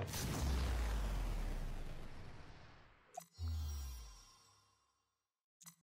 you